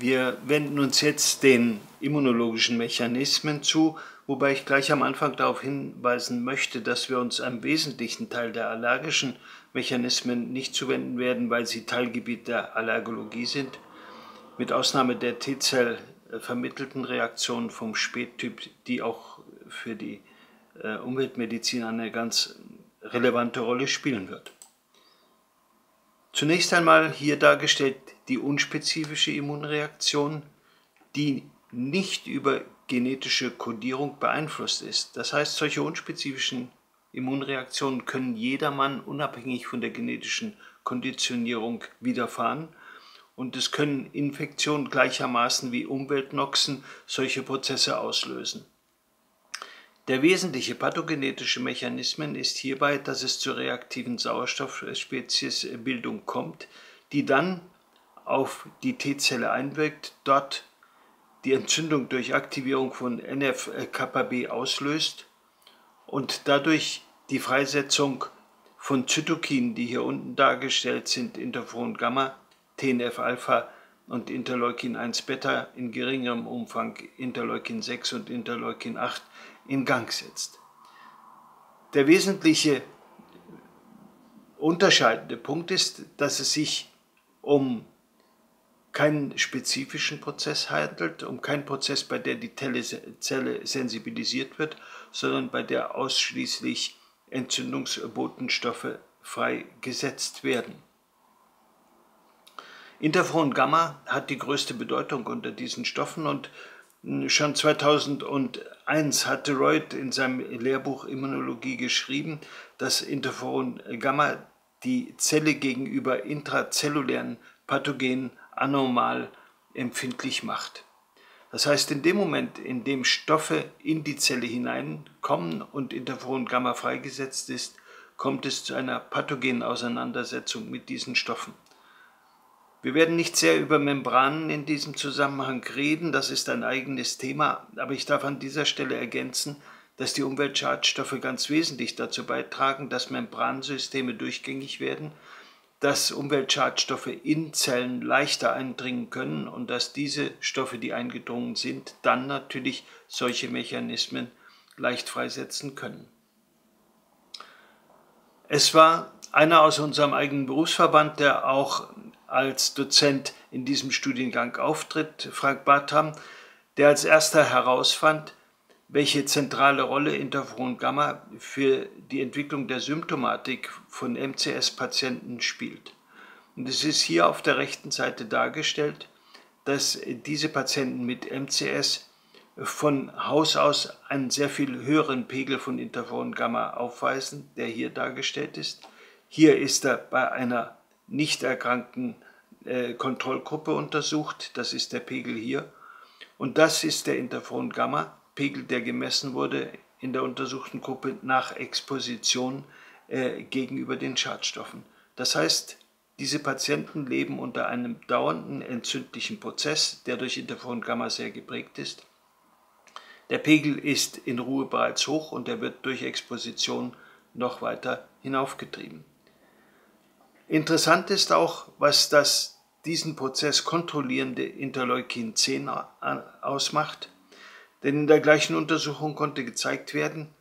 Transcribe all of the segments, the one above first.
Wir wenden uns jetzt den immunologischen Mechanismen zu, wobei ich gleich am Anfang darauf hinweisen möchte, dass wir uns einem wesentlichen Teil der allergischen Mechanismen nicht zuwenden werden, weil sie Teilgebiet der Allergologie sind, mit Ausnahme der T-Zell vermittelten Reaktionen vom Spättyp, die auch für die äh, Umweltmedizin eine ganz relevante Rolle spielen wird. Zunächst einmal hier dargestellt die unspezifische Immunreaktion, die nicht über genetische Kodierung beeinflusst ist. Das heißt, solche unspezifischen Immunreaktionen können jedermann unabhängig von der genetischen Konditionierung widerfahren und es können Infektionen gleichermaßen wie Umweltnoxen solche Prozesse auslösen. Der wesentliche Mechanismus ist hierbei, dass es zur reaktiven Sauerstoffspeziesbildung kommt, die dann auf die T-Zelle einwirkt, dort die Entzündung durch Aktivierung von NF-κB auslöst und dadurch die Freisetzung von Zytokinen, die hier unten dargestellt sind, Interferon Gamma, TNF-Alpha und Interleukin 1 Beta in geringerem Umfang Interleukin 6 und Interleukin 8 in Gang setzt. Der wesentliche unterscheidende Punkt ist, dass es sich um keinen spezifischen Prozess handelt, um keinen Prozess, bei der die Zelle sensibilisiert wird, sondern bei der ausschließlich Entzündungsbotenstoffe freigesetzt werden. Interferon Gamma hat die größte Bedeutung unter diesen Stoffen und Schon 2001 hatte Reut in seinem Lehrbuch Immunologie geschrieben, dass Interferon Gamma die Zelle gegenüber intrazellulären Pathogenen anormal empfindlich macht. Das heißt, in dem Moment, in dem Stoffe in die Zelle hineinkommen und Interferon Gamma freigesetzt ist, kommt es zu einer pathogenen Auseinandersetzung mit diesen Stoffen. Wir werden nicht sehr über Membranen in diesem Zusammenhang reden, das ist ein eigenes Thema, aber ich darf an dieser Stelle ergänzen, dass die Umweltschadstoffe ganz wesentlich dazu beitragen, dass Membransysteme durchgängig werden, dass Umweltschadstoffe in Zellen leichter eindringen können und dass diese Stoffe, die eingedrungen sind, dann natürlich solche Mechanismen leicht freisetzen können. Es war einer aus unserem eigenen Berufsverband, der auch als Dozent in diesem Studiengang auftritt, Frank Bartram, der als erster herausfand, welche zentrale Rolle Interferon Gamma für die Entwicklung der Symptomatik von MCS-Patienten spielt. Und es ist hier auf der rechten Seite dargestellt, dass diese Patienten mit MCS von Haus aus einen sehr viel höheren Pegel von Interferon Gamma aufweisen, der hier dargestellt ist. Hier ist er bei einer nicht erkrankten äh, Kontrollgruppe untersucht. Das ist der Pegel hier. Und das ist der Interferon-Gamma-Pegel, der gemessen wurde in der untersuchten Gruppe nach Exposition äh, gegenüber den Schadstoffen. Das heißt, diese Patienten leben unter einem dauernden entzündlichen Prozess, der durch Interferon-Gamma sehr geprägt ist. Der Pegel ist in Ruhe bereits hoch und er wird durch Exposition noch weiter hinaufgetrieben. Interessant ist auch, was das diesen Prozess kontrollierende Interleukin 10 ausmacht, denn in der gleichen Untersuchung konnte gezeigt werden,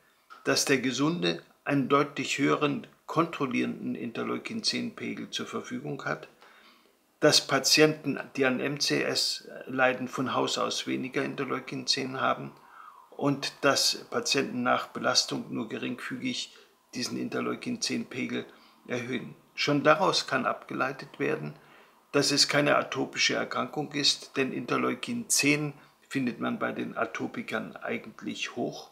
dass der Gesunde einen deutlich höheren kontrollierenden Interleukin 10 Pegel zur Verfügung hat, dass Patienten, die an MCS leiden, von Haus aus weniger Interleukin 10 haben und dass Patienten nach Belastung nur geringfügig diesen Interleukin 10 Pegel erhöhen. Schon daraus kann abgeleitet werden, dass es keine atopische Erkrankung ist, denn Interleukin 10 findet man bei den Atopikern eigentlich hoch.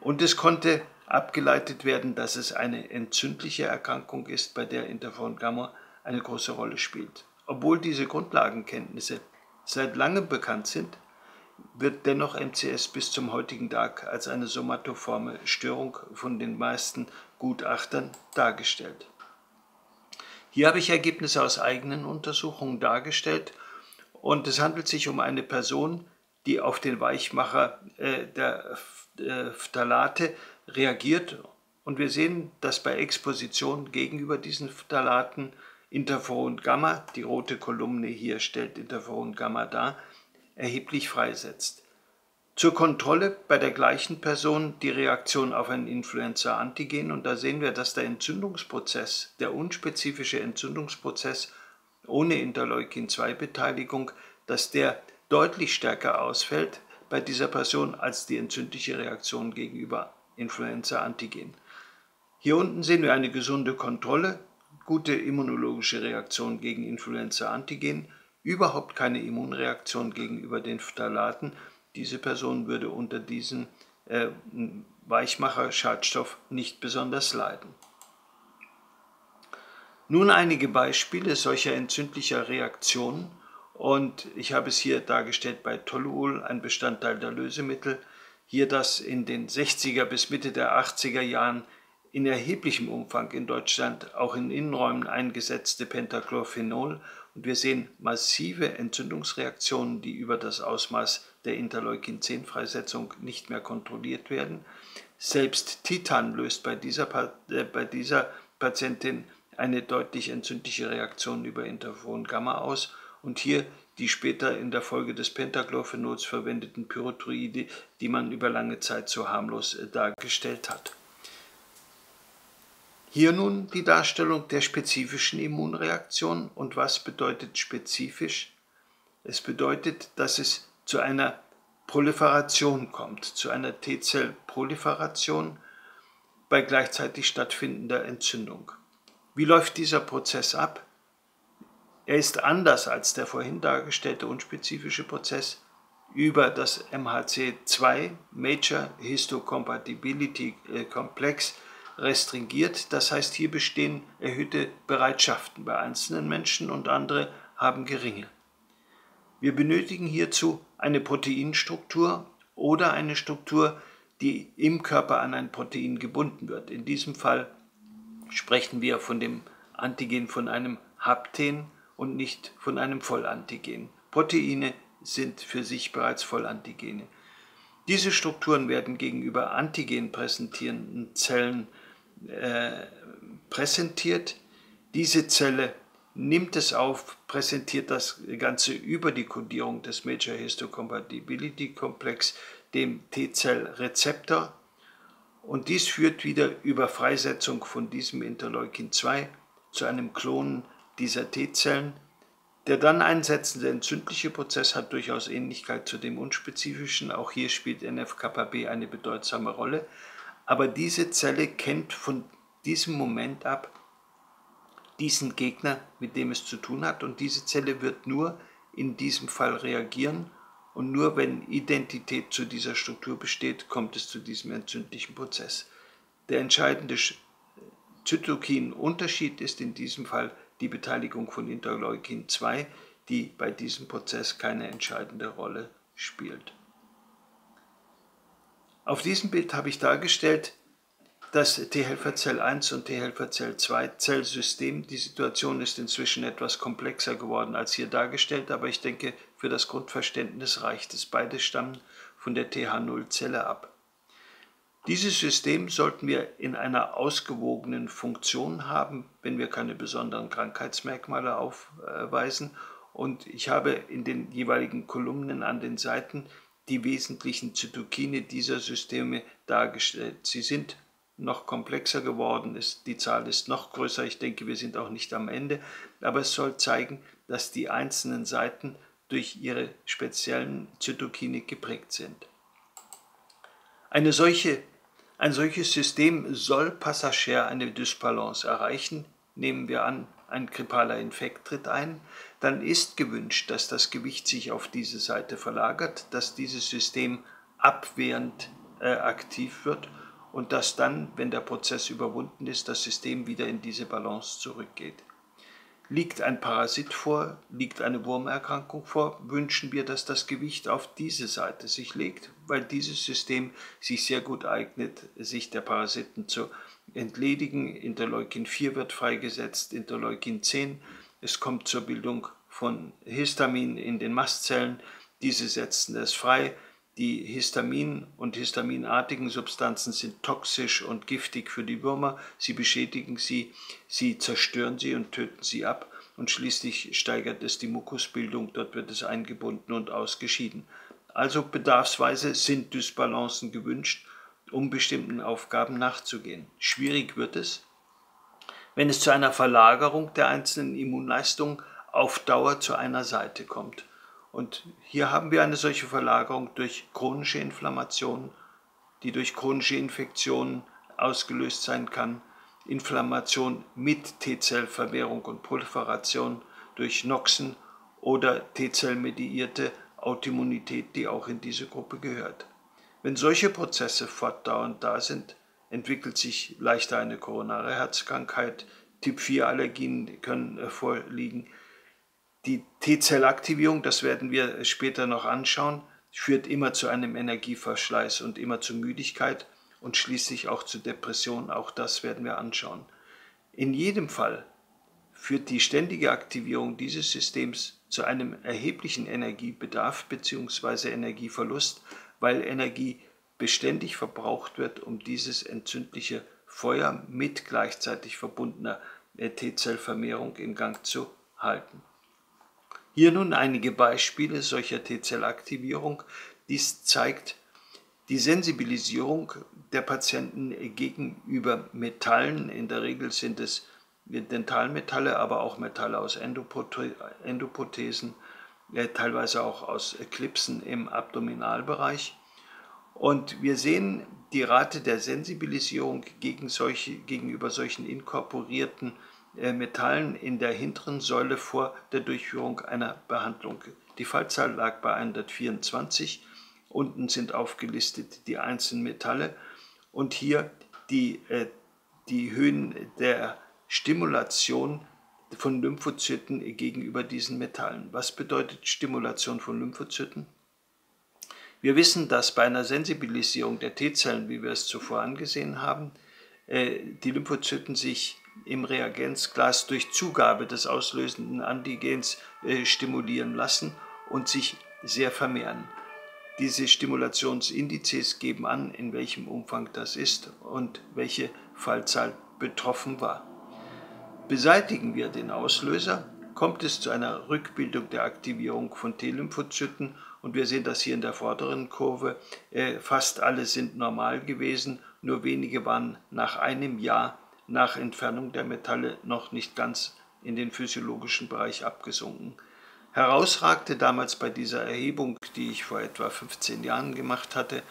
Und es konnte abgeleitet werden, dass es eine entzündliche Erkrankung ist, bei der Interferon Gamma eine große Rolle spielt. Obwohl diese Grundlagenkenntnisse seit langem bekannt sind, wird dennoch MCS bis zum heutigen Tag als eine somatoforme Störung von den meisten Gutachtern dargestellt. Hier habe ich Ergebnisse aus eigenen Untersuchungen dargestellt und es handelt sich um eine Person, die auf den Weichmacher äh, der äh, Phthalate reagiert und wir sehen, dass bei Exposition gegenüber diesen Phthalaten Interferon Gamma, die rote Kolumne hier stellt Interferon Gamma dar, erheblich freisetzt. Zur Kontrolle bei der gleichen Person die Reaktion auf ein Influenza-Antigen und da sehen wir, dass der Entzündungsprozess, der unspezifische Entzündungsprozess ohne Interleukin-2-Beteiligung, dass der deutlich stärker ausfällt bei dieser Person als die entzündliche Reaktion gegenüber Influenza-Antigen. Hier unten sehen wir eine gesunde Kontrolle, gute immunologische Reaktion gegen Influenza-Antigen, überhaupt keine Immunreaktion gegenüber den Phthalaten diese Person würde unter diesem äh, Weichmacher-Schadstoff nicht besonders leiden. Nun einige Beispiele solcher entzündlicher Reaktionen und ich habe es hier dargestellt bei Toluol, ein Bestandteil der Lösemittel, hier das in den 60er bis Mitte der 80er Jahren in erheblichem Umfang in Deutschland auch in Innenräumen eingesetzte Pentachlorphenol und wir sehen massive Entzündungsreaktionen, die über das Ausmaß der Interleukin-10-Freisetzung nicht mehr kontrolliert werden. Selbst Titan löst bei dieser, äh, bei dieser Patientin eine deutlich entzündliche Reaktion über Interferon Gamma aus und hier die später in der Folge des Pentachlorphenols verwendeten Pyrethroide, die man über lange Zeit so harmlos äh, dargestellt hat. Hier nun die Darstellung der spezifischen Immunreaktion. Und was bedeutet spezifisch? Es bedeutet, dass es zu einer Proliferation kommt, zu einer T-Zell-Proliferation bei gleichzeitig stattfindender Entzündung. Wie läuft dieser Prozess ab? Er ist anders als der vorhin dargestellte unspezifische Prozess über das MHC2 Major Histocompatibility äh, Complex restringiert. Das heißt, hier bestehen erhöhte Bereitschaften bei einzelnen Menschen und andere haben geringe. Wir benötigen hierzu eine Proteinstruktur oder eine Struktur, die im Körper an ein Protein gebunden wird. In diesem Fall sprechen wir von dem Antigen von einem Hapten und nicht von einem Vollantigen. Proteine sind für sich bereits Vollantigene. Diese Strukturen werden gegenüber Antigen präsentierenden Zellen äh, präsentiert. Diese Zelle nimmt es auf, präsentiert das Ganze über die Kodierung des Major Histocompatibility Komplex, dem T-Zell-Rezeptor. Und dies führt wieder über Freisetzung von diesem Interleukin 2 zu einem Klonen dieser T-Zellen. Der dann einsetzende entzündliche Prozess hat durchaus Ähnlichkeit zu dem unspezifischen. Auch hier spielt NFKB eine bedeutsame Rolle. Aber diese Zelle kennt von diesem Moment ab diesen Gegner, mit dem es zu tun hat. Und diese Zelle wird nur in diesem Fall reagieren. Und nur wenn Identität zu dieser Struktur besteht, kommt es zu diesem entzündlichen Prozess. Der entscheidende Zytokin-Unterschied ist in diesem Fall die Beteiligung von Interleukin 2, die bei diesem Prozess keine entscheidende Rolle spielt. Auf diesem Bild habe ich dargestellt, das T-Helferzell 1 und T-Helferzell 2 Zellsystem. Die Situation ist inzwischen etwas komplexer geworden als hier dargestellt, aber ich denke, für das Grundverständnis reicht es. Beide stammen von der TH0-Zelle ab. Dieses System sollten wir in einer ausgewogenen Funktion haben, wenn wir keine besonderen Krankheitsmerkmale aufweisen. Und ich habe in den jeweiligen Kolumnen an den Seiten die wesentlichen Zytokine dieser Systeme dargestellt. Sie sind noch komplexer geworden ist. Die Zahl ist noch größer. Ich denke, wir sind auch nicht am Ende. Aber es soll zeigen, dass die einzelnen Seiten durch ihre speziellen Zytokine geprägt sind. Eine solche, ein solches System soll passagier eine Dysbalance erreichen. Nehmen wir an, ein grippaler Infekt tritt ein, dann ist gewünscht, dass das Gewicht sich auf diese Seite verlagert, dass dieses System abwehrend äh, aktiv wird und dass dann, wenn der Prozess überwunden ist, das System wieder in diese Balance zurückgeht. Liegt ein Parasit vor, liegt eine Wurmerkrankung vor, wünschen wir, dass das Gewicht auf diese Seite sich legt, weil dieses System sich sehr gut eignet, sich der Parasiten zu entledigen. Interleukin 4 wird freigesetzt, Interleukin 10. Es kommt zur Bildung von Histamin in den Mastzellen. Diese setzen es frei die Histamin und histaminartigen Substanzen sind toxisch und giftig für die Würmer. Sie beschädigen sie, sie zerstören sie und töten sie ab. Und schließlich steigert es die Mukusbildung, dort wird es eingebunden und ausgeschieden. Also bedarfsweise sind Dysbalancen gewünscht, um bestimmten Aufgaben nachzugehen. Schwierig wird es, wenn es zu einer Verlagerung der einzelnen Immunleistungen auf Dauer zu einer Seite kommt. Und hier haben wir eine solche Verlagerung durch chronische Inflammationen, die durch chronische Infektionen ausgelöst sein kann, Inflammation mit T-Zellvermehrung und Proliferation durch Noxen oder T-Zell-mediierte Autoimmunität, die auch in diese Gruppe gehört. Wenn solche Prozesse fortdauernd da sind, entwickelt sich leichter eine koronare Herzkrankheit, Typ-4-Allergien können vorliegen, die T-Zellaktivierung, das werden wir später noch anschauen, führt immer zu einem Energieverschleiß und immer zu Müdigkeit und schließlich auch zu Depressionen. Auch das werden wir anschauen. In jedem Fall führt die ständige Aktivierung dieses Systems zu einem erheblichen Energiebedarf bzw. Energieverlust, weil Energie beständig verbraucht wird, um dieses entzündliche Feuer mit gleichzeitig verbundener T-Zellvermehrung in Gang zu halten. Hier nun einige Beispiele solcher T-Zellaktivierung. Dies zeigt die Sensibilisierung der Patienten gegenüber Metallen. In der Regel sind es Dentalmetalle, aber auch Metalle aus Endoprothesen, äh, teilweise auch aus Eklipsen im Abdominalbereich. Und wir sehen die Rate der Sensibilisierung gegen solche, gegenüber solchen inkorporierten äh, Metallen in der hinteren Säule vor der Durchführung einer Behandlung. Die Fallzahl lag bei 124. Unten sind aufgelistet die einzelnen Metalle und hier die, äh, die Höhen der Stimulation von Lymphozyten gegenüber diesen Metallen. Was bedeutet Stimulation von Lymphozyten? Wir wissen, dass bei einer Sensibilisierung der T-Zellen, wie wir es zuvor angesehen haben, äh, die Lymphozyten sich im Reagenzglas durch Zugabe des auslösenden Antigens äh, stimulieren lassen und sich sehr vermehren. Diese Stimulationsindizes geben an, in welchem Umfang das ist und welche Fallzahl betroffen war. Beseitigen wir den Auslöser, kommt es zu einer Rückbildung der Aktivierung von T-Lymphozyten und wir sehen das hier in der vorderen Kurve. Äh, fast alle sind normal gewesen, nur wenige waren nach einem Jahr nach Entfernung der Metalle noch nicht ganz in den physiologischen Bereich abgesunken. Herausragte damals bei dieser Erhebung, die ich vor etwa 15 Jahren gemacht hatte,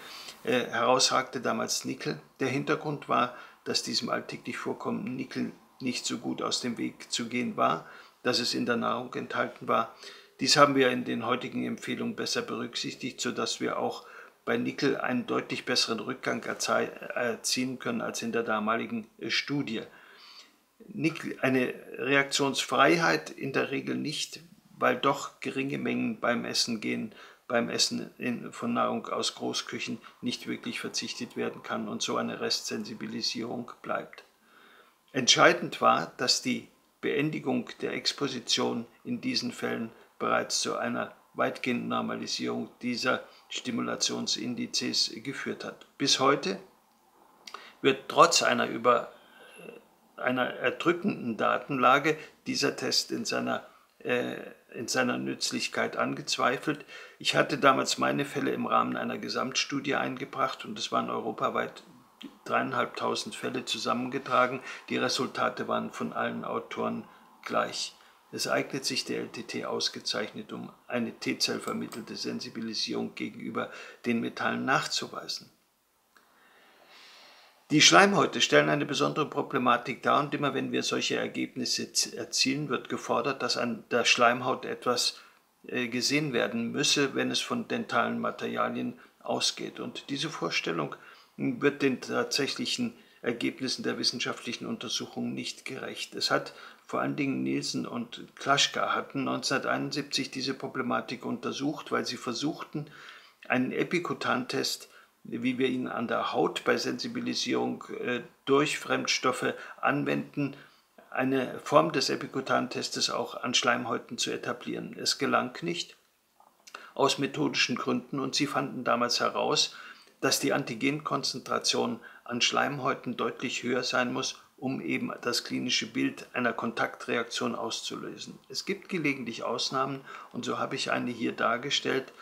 äh, herausragte damals Nickel. Der Hintergrund war, dass diesem alltäglich vorkommenden Nickel nicht so gut aus dem Weg zu gehen war, dass es in der Nahrung enthalten war. Dies haben wir in den heutigen Empfehlungen besser berücksichtigt, sodass wir auch bei Nickel einen deutlich besseren Rückgang erzielen können als in der damaligen äh, Studie. Nickel, eine Reaktionsfreiheit in der Regel nicht, weil doch geringe Mengen beim Essen gehen, beim Essen in, von Nahrung aus Großküchen nicht wirklich verzichtet werden kann und so eine Restsensibilisierung bleibt. Entscheidend war, dass die Beendigung der Exposition in diesen Fällen bereits zu einer weitgehenden Normalisierung dieser Stimulationsindizes geführt hat. Bis heute wird trotz einer, über, äh, einer erdrückenden Datenlage dieser Test in seiner, äh, in seiner Nützlichkeit angezweifelt. Ich hatte damals meine Fälle im Rahmen einer Gesamtstudie eingebracht und es waren europaweit dreieinhalbtausend Fälle zusammengetragen. Die Resultate waren von allen Autoren gleich. Es eignet sich der LTT ausgezeichnet, um eine T-Zell vermittelte Sensibilisierung gegenüber den Metallen nachzuweisen. Die Schleimhäute stellen eine besondere Problematik dar und immer wenn wir solche Ergebnisse erzielen, wird gefordert, dass an der Schleimhaut etwas äh, gesehen werden müsse, wenn es von dentalen Materialien ausgeht. Und diese Vorstellung wird den tatsächlichen Ergebnissen der wissenschaftlichen Untersuchungen nicht gerecht. Es hat vor allen Dingen Nielsen und Klaschka hatten 1971 diese Problematik untersucht, weil sie versuchten, einen Epikutantest, wie wir ihn an der Haut bei Sensibilisierung äh, durch Fremdstoffe anwenden, eine Form des Epikutantestes auch an Schleimhäuten zu etablieren. Es gelang nicht. aus methodischen Gründen und sie fanden damals heraus, dass die Antigenkonzentration an Schleimhäuten deutlich höher sein muss, um eben das klinische Bild einer Kontaktreaktion auszulösen. Es gibt gelegentlich Ausnahmen und so habe ich eine hier dargestellt.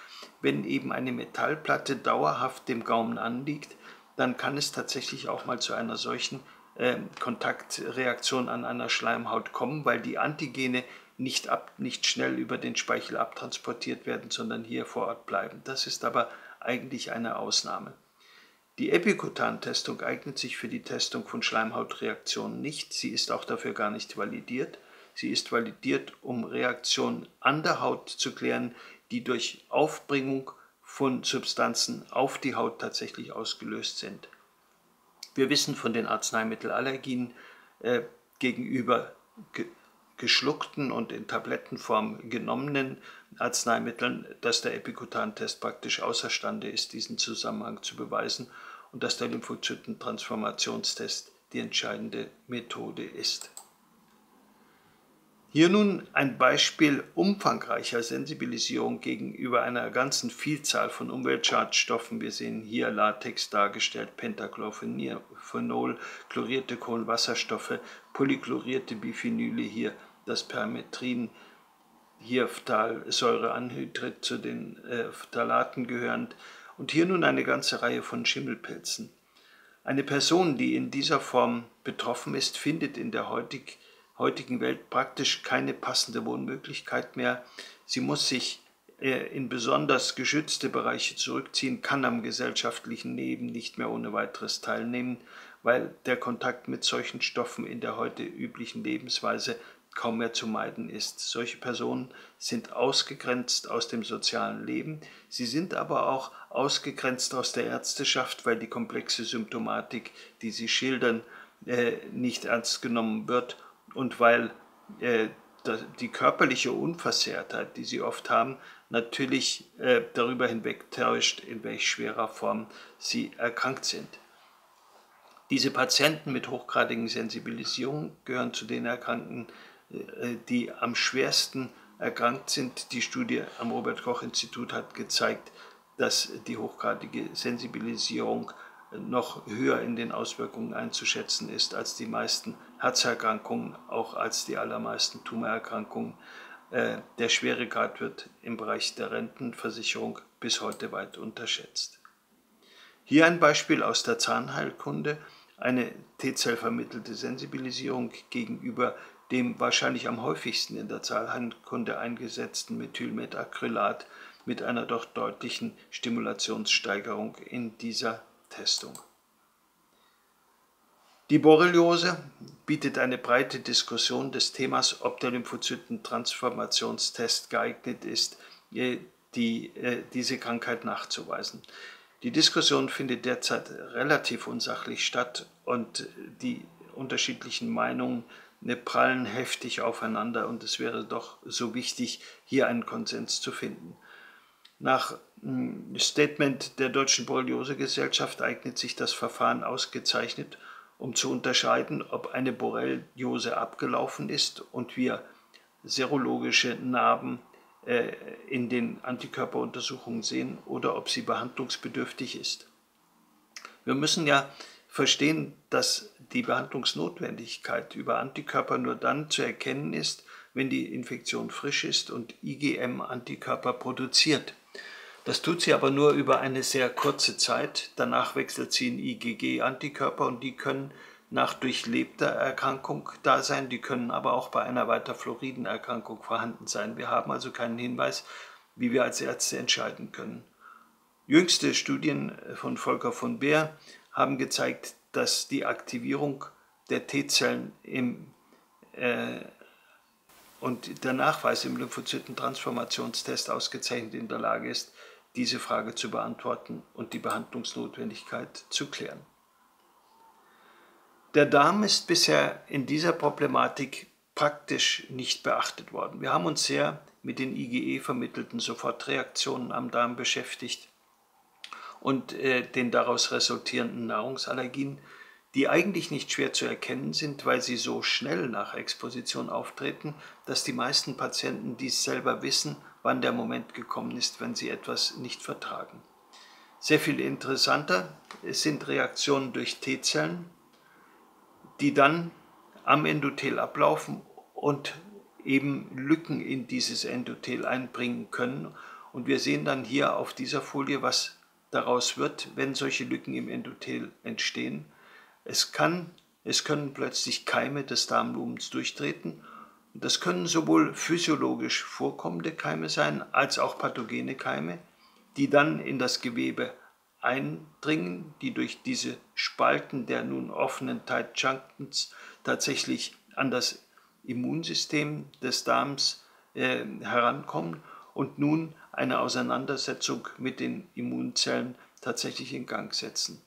Wenn eben eine Metallplatte dauerhaft dem Gaumen anliegt, dann kann es tatsächlich auch mal zu einer solchen äh, Kontaktreaktion an einer Schleimhaut kommen, weil die Antigene nicht, ab, nicht schnell über den Speichel abtransportiert werden, sondern hier vor Ort bleiben. Das ist aber eigentlich eine Ausnahme. Die Epikutan-Testung eignet sich für die Testung von Schleimhautreaktionen nicht. Sie ist auch dafür gar nicht validiert. Sie ist validiert, um Reaktionen an der Haut zu klären, die durch Aufbringung von Substanzen auf die Haut tatsächlich ausgelöst sind. Wir wissen von den Arzneimittelallergien äh, gegenüber ge geschluckten und in Tablettenform genommenen Arzneimitteln, dass der Epikutan-Test praktisch außerstande ist, diesen Zusammenhang zu beweisen und dass der Lymphozyten-Transformationstest die entscheidende Methode ist. Hier nun ein Beispiel umfangreicher Sensibilisierung gegenüber einer ganzen Vielzahl von Umweltschadstoffen. Wir sehen hier Latex dargestellt, Pentachlorphenol, chlorierte Kohlenwasserstoffe, polychlorierte Biphenyle hier, das Permetrin, hier Phthalsäureanhydrid zu den äh, Phthalaten gehörend und hier nun eine ganze Reihe von Schimmelpilzen. Eine Person, die in dieser Form betroffen ist, findet in der heutig heutigen Welt praktisch keine passende Wohnmöglichkeit mehr. Sie muss sich äh, in besonders geschützte Bereiche zurückziehen, kann am gesellschaftlichen Leben nicht mehr ohne weiteres teilnehmen, weil der Kontakt mit solchen Stoffen in der heute üblichen Lebensweise kaum mehr zu meiden ist. Solche Personen sind ausgegrenzt aus dem sozialen Leben, sie sind aber auch ausgegrenzt aus der Ärzteschaft, weil die komplexe Symptomatik, die sie schildern, äh, nicht ernst genommen wird und weil äh, die körperliche Unversehrtheit, die sie oft haben, natürlich äh, darüber hinwegtäuscht, in welch schwerer Form sie erkrankt sind. Diese Patienten mit hochgradigen Sensibilisierungen gehören zu den Erkrankten, die am schwersten erkrankt sind. Die Studie am Robert Koch Institut hat gezeigt, dass die hochgradige Sensibilisierung noch höher in den Auswirkungen einzuschätzen ist als die meisten Herzerkrankungen, auch als die allermeisten Tumorerkrankungen. Äh, der Schweregrad wird im Bereich der Rentenversicherung bis heute weit unterschätzt. Hier ein Beispiel aus der Zahnheilkunde, eine T-Zell vermittelte Sensibilisierung gegenüber dem wahrscheinlich am häufigsten in der Zahnheilkunde eingesetzten Methylmetacrylat mit einer doch deutlichen Stimulationssteigerung in dieser Testung. Die Borreliose bietet eine breite Diskussion des Themas, ob der Lymphozytentransformationstest geeignet ist, äh, die, äh, diese Krankheit nachzuweisen. Die Diskussion findet derzeit relativ unsachlich statt und die unterschiedlichen Meinungen ne, prallen heftig aufeinander und es wäre doch so wichtig, hier einen Konsens zu finden. Nach hm, Statement der Deutschen Borreliose-Gesellschaft eignet sich das Verfahren ausgezeichnet, um zu unterscheiden, ob eine Borreliose abgelaufen ist und wir serologische Narben äh, in den Antikörperuntersuchungen sehen oder ob sie behandlungsbedürftig ist. Wir müssen ja verstehen, dass die Behandlungsnotwendigkeit über Antikörper nur dann zu erkennen ist, wenn die Infektion frisch ist und IgM Antikörper produziert. Das tut sie aber nur über eine sehr kurze Zeit. Danach wechselt sie in IgG-Antikörper und die können nach durchlebter Erkrankung da sein, die können aber auch bei einer weiter fluoriden Erkrankung vorhanden sein. Wir haben also keinen Hinweis, wie wir als Ärzte entscheiden können. Jüngste Studien von Volker von Beer haben gezeigt, dass die Aktivierung der T-Zellen im, äh, und der Nachweis im Lymphozytentransformationstest ausgezeichnet in der Lage ist, diese Frage zu beantworten und die Behandlungsnotwendigkeit zu klären. Der Darm ist bisher in dieser Problematik praktisch nicht beachtet worden. Wir haben uns sehr mit den IgE vermittelten Sofortreaktionen am Darm beschäftigt und äh, den daraus resultierenden Nahrungsallergien, die eigentlich nicht schwer zu erkennen sind, weil sie so schnell nach Exposition auftreten, dass die meisten Patienten dies selber wissen wann der Moment gekommen ist, wenn sie etwas nicht vertragen. Sehr viel interessanter sind Reaktionen durch T-Zellen, die dann am Endothel ablaufen und eben Lücken in dieses Endothel einbringen können. Und wir sehen dann hier auf dieser Folie, was daraus wird, wenn solche Lücken im Endothel entstehen. Es, kann, es können plötzlich Keime des Darmlumens durchtreten. Das können sowohl physiologisch vorkommende Keime sein, als auch pathogene Keime die dann in das Gewebe eindringen, die durch diese Spalten der nun offenen Tight Junctions tatsächlich an das Immunsystem des Darms äh, herankommen und nun eine Auseinandersetzung mit den Immunzellen tatsächlich in Gang setzen.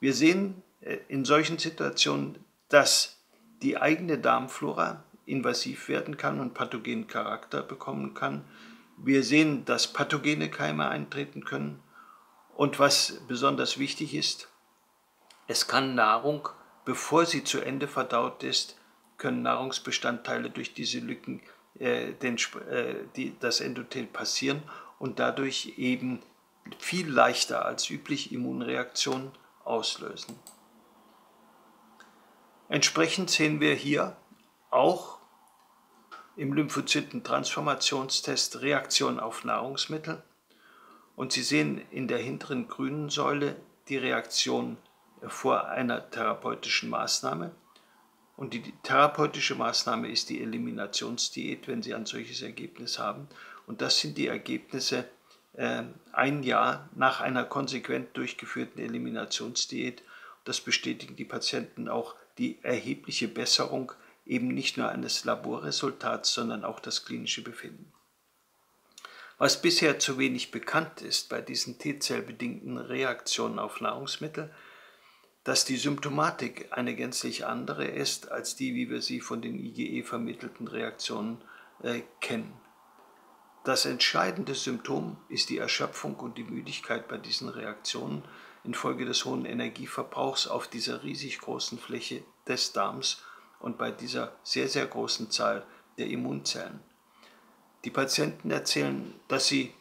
Wir sehen äh, in solchen Situationen, dass die eigene Darmflora invasiv werden kann und pathogenen Charakter bekommen kann, wir sehen, dass pathogene Keime eintreten können. Und was besonders wichtig ist, es kann Nahrung, bevor sie zu Ende verdaut ist, können Nahrungsbestandteile durch diese Lücken äh, den, äh, die, das Endothel passieren und dadurch eben viel leichter als üblich Immunreaktionen auslösen. Entsprechend sehen wir hier auch im Lymphozytentransformationstest Reaktion auf Nahrungsmittel. Und Sie sehen in der hinteren grünen Säule die Reaktion vor einer therapeutischen Maßnahme. Und die therapeutische Maßnahme ist die Eliminationsdiät, wenn Sie ein solches Ergebnis haben. Und das sind die Ergebnisse äh, ein Jahr nach einer konsequent durchgeführten Eliminationsdiät. Das bestätigen die Patienten auch die erhebliche Besserung eben nicht nur eines Laborresultats, sondern auch das klinische Befinden. Was bisher zu wenig bekannt ist bei diesen T-Zell-bedingten Reaktionen auf Nahrungsmittel, dass die Symptomatik eine gänzlich andere ist als die, wie wir sie von den IgE vermittelten Reaktionen äh, kennen. Das entscheidende Symptom ist die Erschöpfung und die Müdigkeit bei diesen Reaktionen infolge des hohen Energieverbrauchs auf dieser riesig großen Fläche des Darms und bei dieser sehr, sehr großen Zahl der Immunzellen. Die Patienten erzählen, dass sie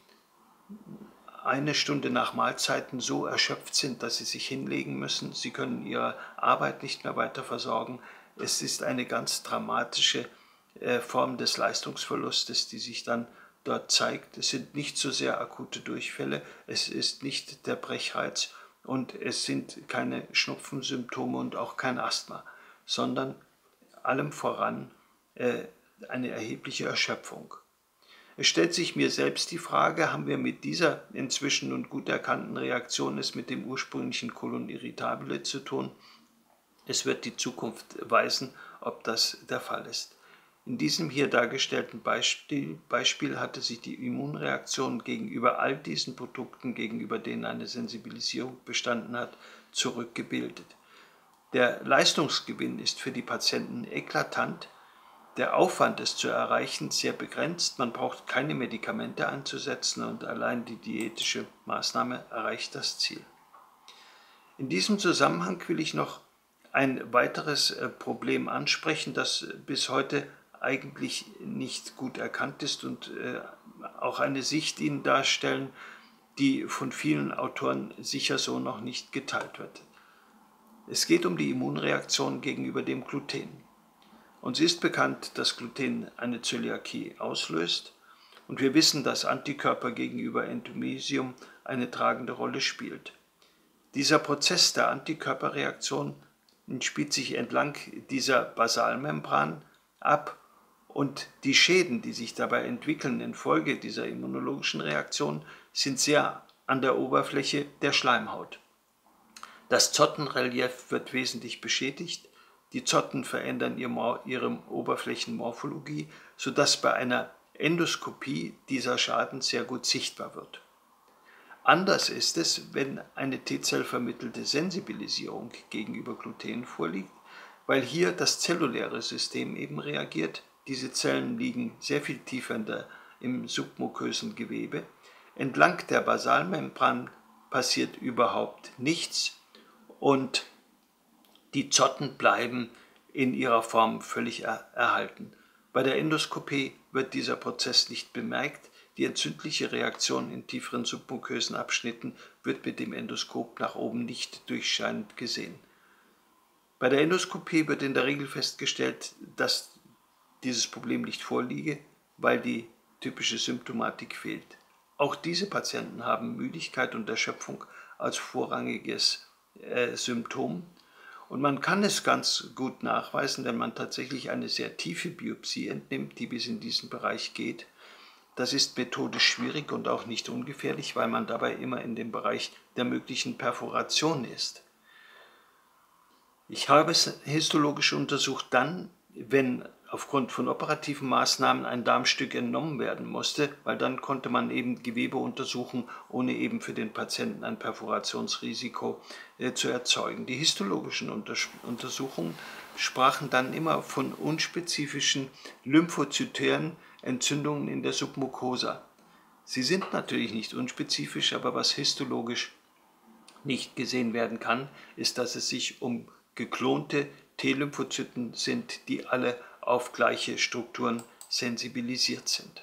eine Stunde nach Mahlzeiten so erschöpft sind, dass sie sich hinlegen müssen. Sie können ihre Arbeit nicht mehr weiter versorgen. Es ist eine ganz dramatische äh, Form des Leistungsverlustes, die sich dann dort zeigt. Es sind nicht so sehr akute Durchfälle, es ist nicht der Brechreiz und es sind keine Schnupfensymptome und auch kein Asthma, sondern allem voran äh, eine erhebliche Erschöpfung. Es stellt sich mir selbst die Frage, haben wir mit dieser inzwischen nun gut erkannten Reaktion es mit dem ursprünglichen Colon irritabile zu tun? Es wird die Zukunft weisen, ob das der Fall ist. In diesem hier dargestellten Beispiel, Beispiel hatte sich die Immunreaktion gegenüber all diesen Produkten, gegenüber denen eine Sensibilisierung bestanden hat, zurückgebildet. Der Leistungsgewinn ist für die Patienten eklatant. Der Aufwand, es zu erreichen, sehr begrenzt. Man braucht keine Medikamente einzusetzen und allein die diätische Maßnahme erreicht das Ziel. In diesem Zusammenhang will ich noch ein weiteres äh, Problem ansprechen, das bis heute eigentlich nicht gut erkannt ist und äh, auch eine Sicht Ihnen darstellen, die von vielen Autoren sicher so noch nicht geteilt wird. Es geht um die Immunreaktion gegenüber dem Gluten. Uns ist bekannt, dass Gluten eine Zöliakie auslöst und wir wissen, dass Antikörper gegenüber Endomysium eine tragende Rolle spielt. Dieser Prozess der Antikörperreaktion spielt sich entlang dieser Basalmembran ab und die Schäden, die sich dabei entwickeln infolge dieser immunologischen Reaktion, sind sehr an der Oberfläche der Schleimhaut. Das Zottenrelief wird wesentlich beschädigt. Die Zotten verändern ihre Oberflächenmorphologie, sodass bei einer Endoskopie dieser Schaden sehr gut sichtbar wird. Anders ist es, wenn eine T-Zell vermittelte Sensibilisierung gegenüber Gluten vorliegt, weil hier das zelluläre System eben reagiert. Diese Zellen liegen sehr viel tiefer der, im submukösen Gewebe. Entlang der Basalmembran passiert überhaupt nichts und die Zotten bleiben in ihrer Form völlig er erhalten. Bei der Endoskopie wird dieser Prozess nicht bemerkt, Die entzündliche Reaktion in tieferen submukösen Abschnitten wird mit dem Endoskop nach oben nicht durchscheinend gesehen. Bei der Endoskopie wird in der Regel festgestellt, dass dieses Problem nicht vorliege, weil die typische Symptomatik fehlt. Auch diese Patienten haben Müdigkeit und Erschöpfung als vorrangiges äh, Symptom. Und man kann es ganz gut nachweisen, wenn man tatsächlich eine sehr tiefe Biopsie entnimmt, die bis in diesen Bereich geht. Das ist methodisch schwierig und auch nicht ungefährlich, weil man dabei immer in dem Bereich der möglichen Perforation ist. Ich habe es histologisch untersucht dann, wenn aufgrund von operativen Maßnahmen ein Darmstück entnommen werden musste, weil dann konnte man eben Gewebe untersuchen, ohne eben für den Patienten ein Perforationsrisiko äh, zu erzeugen. Die histologischen Unters Untersuchungen sprachen dann immer von unspezifischen lymphozytären Entzündungen in der Submucosa. Sie sind natürlich nicht unspezifisch, aber was histologisch nicht gesehen werden kann, ist, dass es sich um geklonte T-Lymphozyten sind, die alle auf gleiche Strukturen sensibilisiert sind.